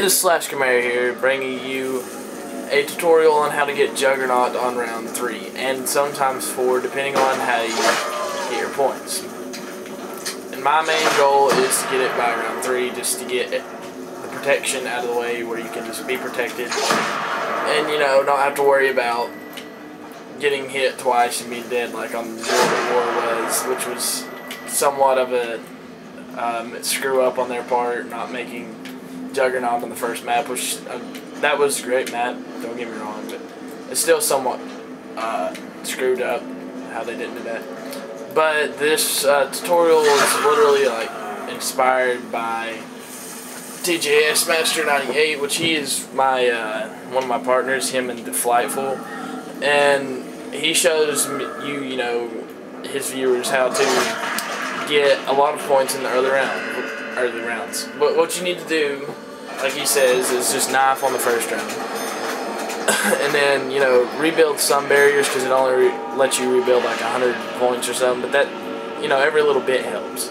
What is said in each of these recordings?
It is Slashed Chimera here, bringing you a tutorial on how to get Juggernaut on round 3, and sometimes 4, depending on how you get your points. And my main goal is to get it by round 3, just to get the protection out of the way where you can just be protected, and, you know, not have to worry about getting hit twice and being dead like on World at War was, which was somewhat of a um, screw up on their part, not making Juggernaut on the first map, which uh, that was a great map. Don't get me wrong, but it's still somewhat uh, screwed up how they do that. But this uh, tutorial is literally like inspired by TJS Master 98, which he is my uh, one of my partners, him and Deflightful, and he shows you, you know, his viewers how to get a lot of points in the early round early rounds. But what you need to do, like he says, is just knife on the first round. and then, you know, rebuild some barriers because it only lets you rebuild like 100 points or something. But that, you know, every little bit helps.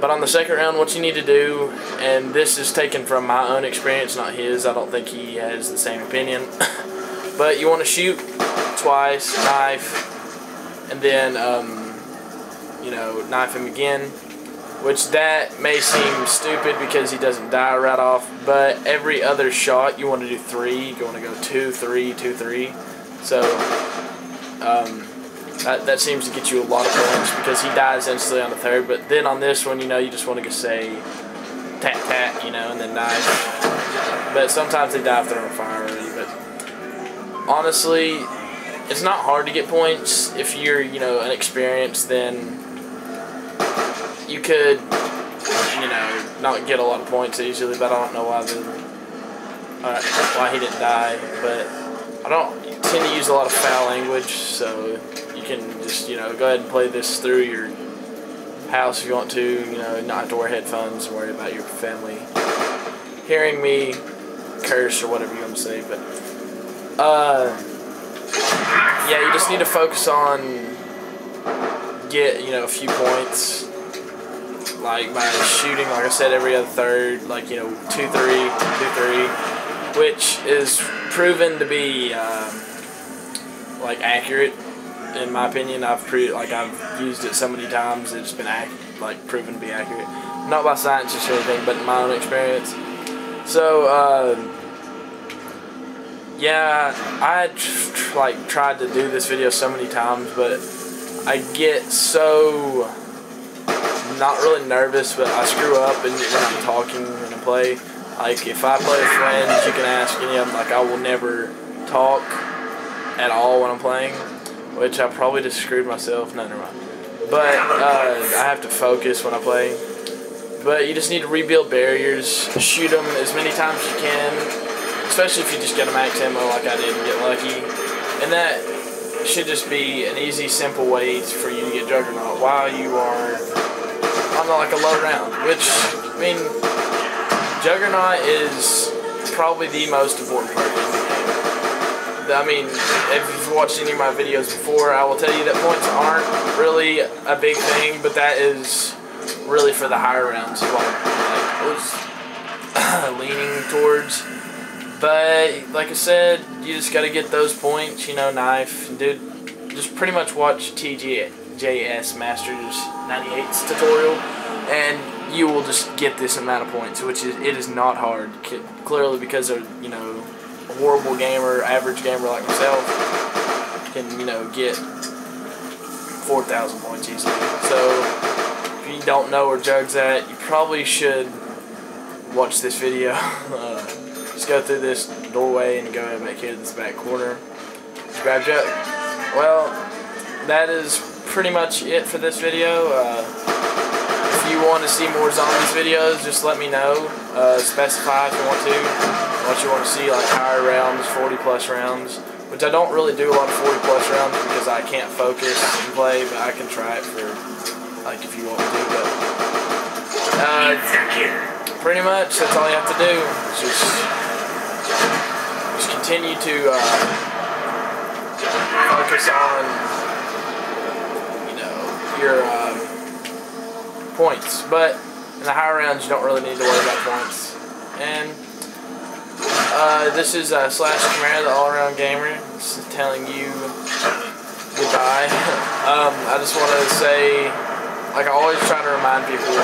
But on the second round, what you need to do, and this is taken from my own experience, not his. I don't think he has the same opinion. but you want to shoot twice, knife, and then, um, you know, knife him again which that may seem stupid because he doesn't die right off, but every other shot you want to do three, you want to go two, three, two, three. So um, that, that seems to get you a lot of points because he dies instantly on the third, but then on this one, you know, you just want to say tat tat, you know, and then knife. But sometimes they die if they're on fire already, but honestly, it's not hard to get points if you're, you know, an experienced, then you could, you know, not get a lot of points easily, but I don't know why the uh, why he didn't die. But I don't tend to use a lot of foul language, so you can just you know go ahead and play this through your house if you want to. You know, not have to wear headphones and worry about your family hearing me curse or whatever you want to say. But uh, yeah, you just need to focus on get you know a few points like by shooting, like I said, every other third, like you know, two three, two three, which is proven to be um, like accurate. In my opinion, I've pre like I've used it so many times, it's been like proven to be accurate. Not by scientists or anything, but in my own experience. So, uh, yeah, I like tried to do this video so many times, but I get so not really nervous, but I screw up and when I'm talking and I play. Like if I play with friends, you can ask any of them. Like I will never talk at all when I'm playing, which I probably just screwed myself. No, never mind. But uh, I have to focus when I play. But you just need to rebuild barriers, shoot them as many times as you can, especially if you just get a max ammo like I did and get lucky. And that should just be an easy, simple way for you to get Juggernaut while you are on like a low round, which, I mean, Juggernaut is probably the most important part of the game. I mean, if you've watched any of my videos before, I will tell you that points aren't really a big thing, but that is really for the higher rounds what I was leaning towards. But, like I said, you just got to get those points, you know, knife. Dude, just pretty much watch TG JS Masters 98's tutorial, and you will just get this amount of points, which is it is not hard. Clearly, because of you know a horrible gamer, average gamer like myself, can you know get 4,000 points easily. So if you don't know where Jug's at, you probably should watch this video. uh, just go through this doorway and go back here to this back corner. Grab Jug. Well, that is pretty much it for this video. Uh, if you want to see more zombies videos, just let me know. Uh, specify if you want to. What you want to see, like higher rounds, 40 plus rounds. Which I don't really do a lot of 40 plus rounds because I can't focus and play, but I can try it for, like, if you want to do. But, uh, pretty much, that's all you have to do. Just, just continue to uh, focus on your uh, points. But in the higher rounds, you don't really need to worry about points. And uh, this is uh, Slashed Chimera, the all-around gamer, telling you goodbye. um, I just want to say, like I always try to remind people,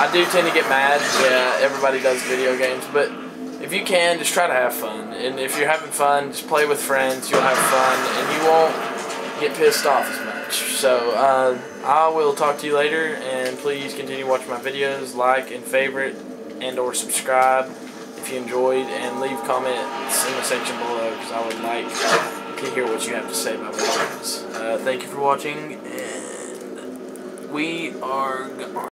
I do tend to get mad. Yeah, everybody does video games, but if you can, just try to have fun. And if you're having fun, just play with friends. You'll have fun, and you won't get pissed off as much. So uh, I will talk to you later, and please continue watching my videos, like and favorite, and or subscribe if you enjoyed, and leave comments in the section below because I would like to hear what you have to say about my videos. Uh, thank you for watching, and we are.